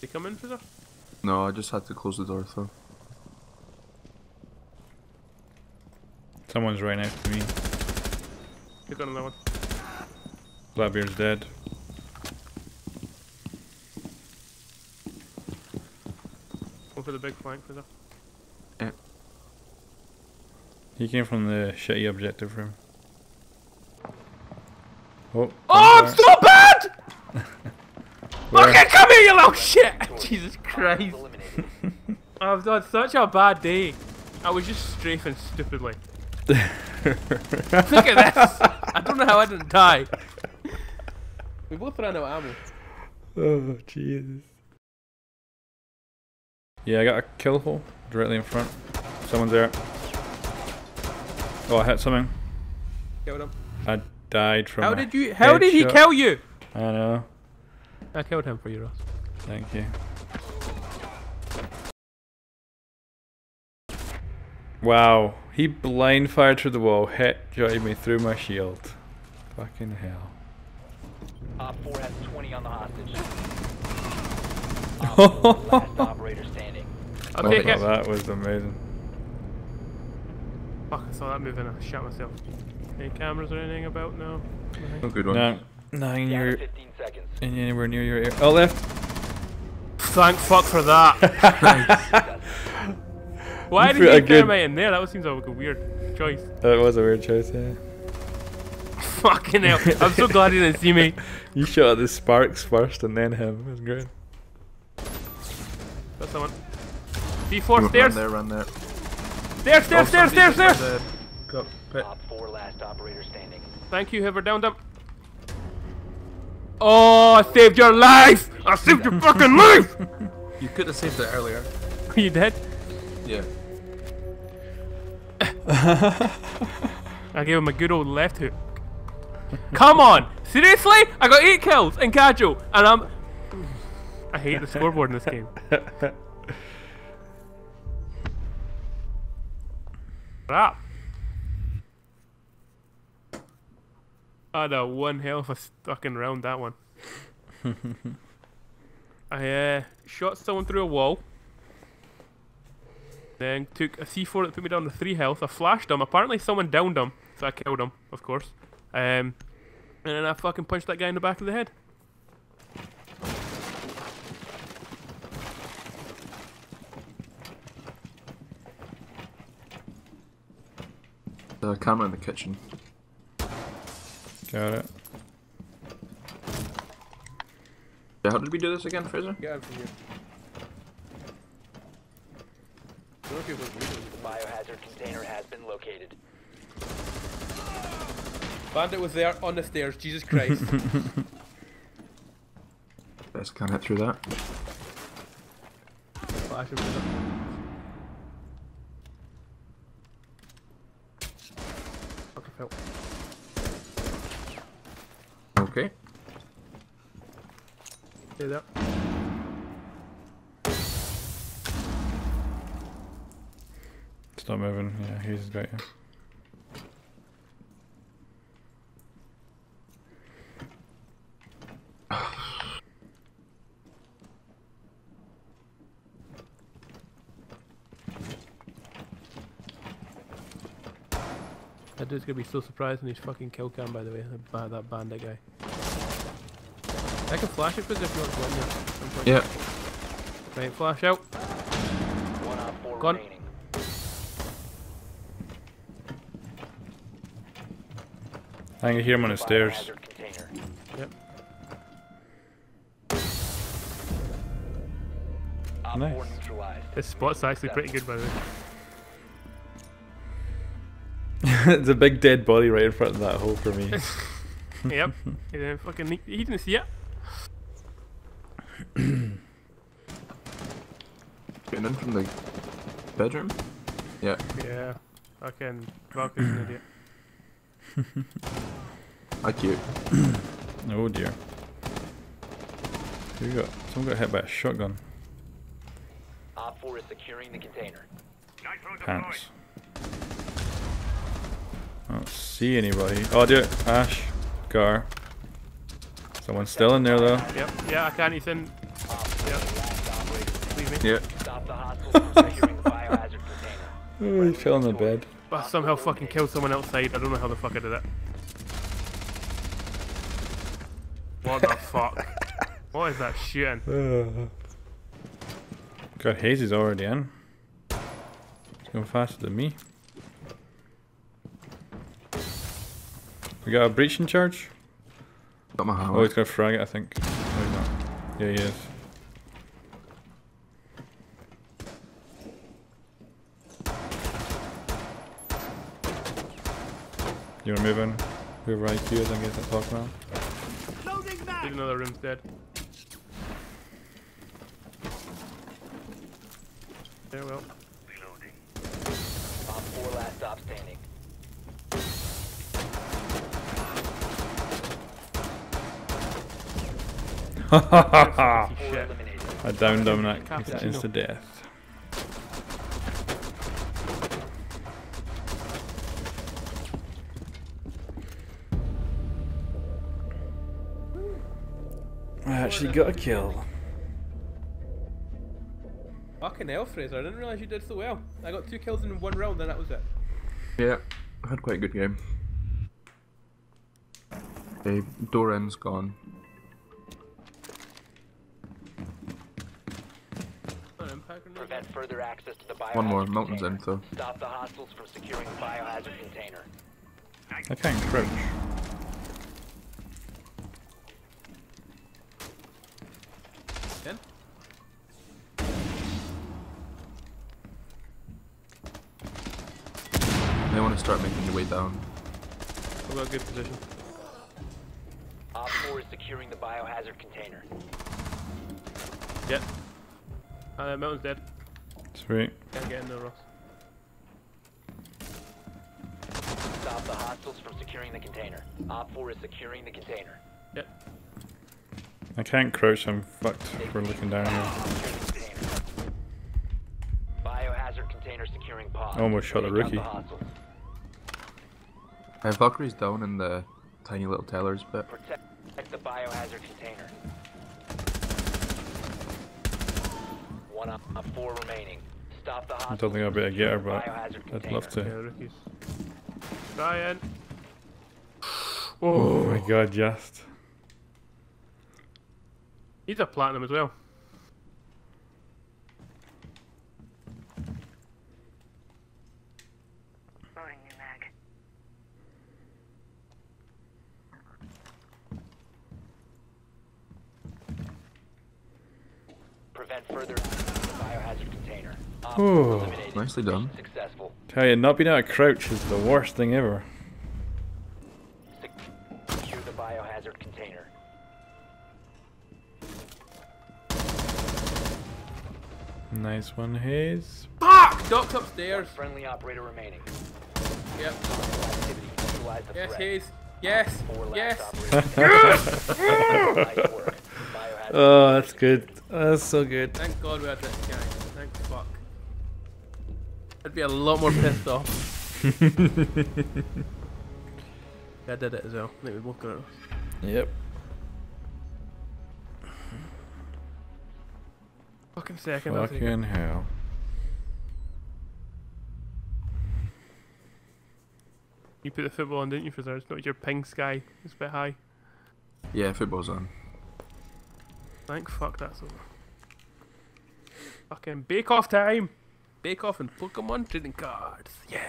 They come in for that? No, I just had to close the door though. Someone's right next to me. They got another one. Blackbeard's dead. Go for the big flank for that. Eh. He came from the shitty objective room. Oh, Oh, I'm there. so bad! Where? Fucking come here, you little shit! Jesus Christ. I've had such a bad day. I was just strafing stupidly. Look at this! I don't know how I didn't die. We both ran out of ammo. Oh, Jesus. Yeah, I got a kill hole directly in front. Someone's there. Oh, I hit something. Killed him. I died from How did you? How did he headshot. kill you? I don't know. I killed him for you, Ross. Thank you. Wow, he blind fired through the wall, hit jotted me through my shield. Fucking hell. Op 4 has 20 on the hostage. Op 4, last operator standing. I'll Oh, take Oh, that was amazing. Fuck, I saw that moving. I shot myself. Any cameras or anything about? No. Nothing. No good one. No, nothing Down to near, 15 seconds. anywhere near your ear. Oh, left. Thank fuck for that. Why did you put good- thermite in there? That seems like a weird choice. That was a weird choice, yeah. Fucking hell. I'm so glad you didn't see me. You shot at the sparks first and then him. It was great. That's someone. You D4 Run stairs. there, run there. Stairs, stairs, Oh, stairs, stairs, somebody's just stairs. by the cockpit. Op 4, last operator standing. Thank you, whoever downed him. Oh, I saved your life! I saved your fucking life! You could have saved it earlier. Are you dead? Yeah. I gave him a good old left hook. Come on! Seriously? I got 8 kills in casual, and I'm... I hate the scoreboard in this game. Crap. I had a one hell of a fucking round that one. I uh, shot someone through a wall. Then took a C4 that put me down to 3 health. I flashed him. Apparently someone downed him. So I killed him, of course. Um, and then I fucking punched that guy in the back of the head. The camera in the kitchen. Got it. Yeah, how did we do this again, Fraser? Get out from here. The biohazard container has been located. Bandit was there on the stairs, Jesus Christ. Best can't hit through that. Flash him with it. Fuck, I fell. Okay. Stay there. Stop moving. Yeah, he's got you. That dude's gonna be so surprised when he's fucking kill cam by the way, ba- that bandit guy. I can flash it because if you want to go in there. some point. Yeah. Right, flash out. One Op 4 Gone. remaining. I can hear him on the stairs. Yep. Nice. This spot's actually pretty good by the way. it's a big dead body right in front of that hole for me. yep. He didn't fucking ne- he didn't see it. Getting in from the bedroom? Yeah. Yeah. Fucking Valkyrie's an idiot. I cute. oh dear. Who got? Someone got hit by a shotgun. Op 4 is securing the container. Pants. I don't see anybody. Oh, dear. Ash. Gar. Someone's still in there though. Yep. Yeah, I can't. He's in. Op 4 Yep. last hear me? Yeah. Stop the hostiles from securing the biohazard container. Oh, he fell on the bed. But I somehow fucking killed someone outside. I don't know how the fuck I did it. What the fuck? What is that shooting? God, Hayes is already in. He's going faster than me. We got a breaching charge? Got my Oh, hammer. he's got a frag it, I think. No, he's not. Yeah, he is. You wanna move in? Whoever IQ is, I guess that's talking about. Even though the room's dead. Yeah, well. Op 4 last stop standing. Ha ha ha ha! 4 Shit. eliminated. I downed him that Cappuccino. he's insta death. I actually got a kill. Fucking hell, Fraser. I didn't realise you did so well. I got two kills in one round, and that was it. Yeah. I had quite a good game. Okay, door end's gone. An impact grenade. Prevent further access to the biohazard One more, Milton's in, so. Stop the hostiles from securing the biohazard container. I can't crouch. Ten? They want to start making your way down. I've got a good position. Op 4 is securing the biohazard container. Yep. Uh, Montagne's dead. Sweet. Can't get in there, Ross. Stop the hostiles from securing the container. Op 4 is securing the container. Yep. I can't crouch, I'm fucked for looking down here. Secure the container. Biohazard container securing pod. Almost shot the Take out rookie. The hostiles. Uh, Valkyrie's down in the tiny little tellers bit. Protect the biohazard container. One op, op 4 remaining. Stop the I don't think I'll be able to get her, but Biohazard I'd love Yeah, to. rookies. Ryan. Oh my god, just. He's a platinum as well. Further access to the biohazard container. Op Ooh, nicely done. Successful. Tell you, not being able to crouch is the worst thing ever. Secure the biohazard container. Nice one, Hayes. Fuck! Doc's upstairs. Friendly operator remaining. Yep. Activity. Neutralize the Yes, threat. Hayes. Yes. Four last Yes. operators. Nice work. Biohazard Oh, that's good. That's so good. Thank God we had this guy. Thank fuck. I'd be a lot more pissed off. I did it as well. I think we both got it. Yep. Fucking second. I'll take it. Fucking hell. You put the football on, didn't you, Fraser? It's not your ping sky. It's a bit high. Yeah, football's on. Thank fuck that's over. Fucking bake off time! Bake off and Pokemon trading cards. Yeah!